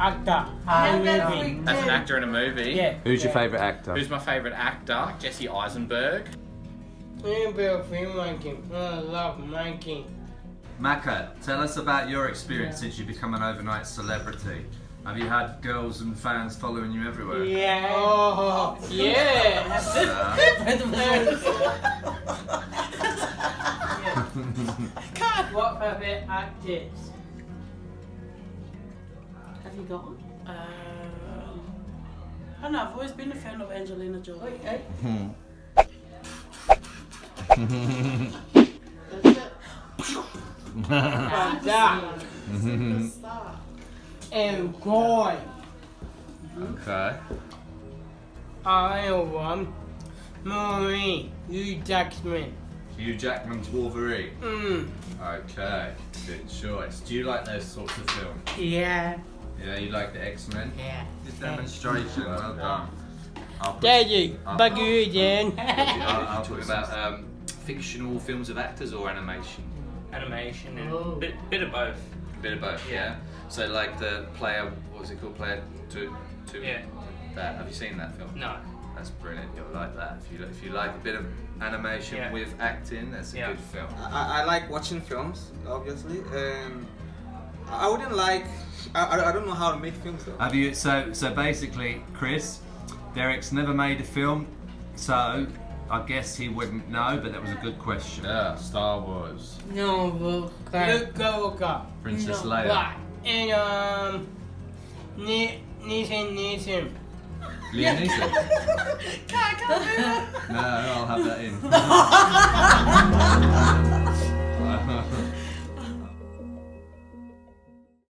actor. Uh, movie. As an actor in a movie. Yeah. Who's your favourite actor? Who's my favourite actor? Jesse Eisenberg. I'm a. I love making. Maka, tell us about your experience since you become an overnight celebrity. Have you had girls and fans following you everywhere? Yeah. Oh, yes. what favorite actors? Have you got? Um, I don't know, I've always been a fan of Angelina Jolie. That's that. and boy, Okay. I want Maureen, you Jackman. Hugh Jackman's Wolverine. Mm. Okay, good choice. Do you like those sorts of films? Yeah. Yeah, you like the X Men? Yeah. Good demonstration, well done. I'll put- Daddy, I'll- bug you again. I'll- I'll talking about um, fictional films of actors or animation? Animation and Oh. bit, bit of both. bit of both, yeah. So like the player, what was it called? Player two, two. Yeah. That have you seen that film? No. That's brilliant. You'll like that. If you if you like a bit of animation Yeah. with acting, that's a Yeah. good film. I, I like watching films, obviously, and I wouldn't like. I, I- I don't know how to make films though. Have you? So so basically, Chris, Derek's never made a film, so I guess he wouldn't know. But that was a good question. Yeah, Star Wars, No, Luke Skywalker. Princess no. Leia. And um, Ni- Nathan Nathan. Liam Neeson. no, I'll have that in.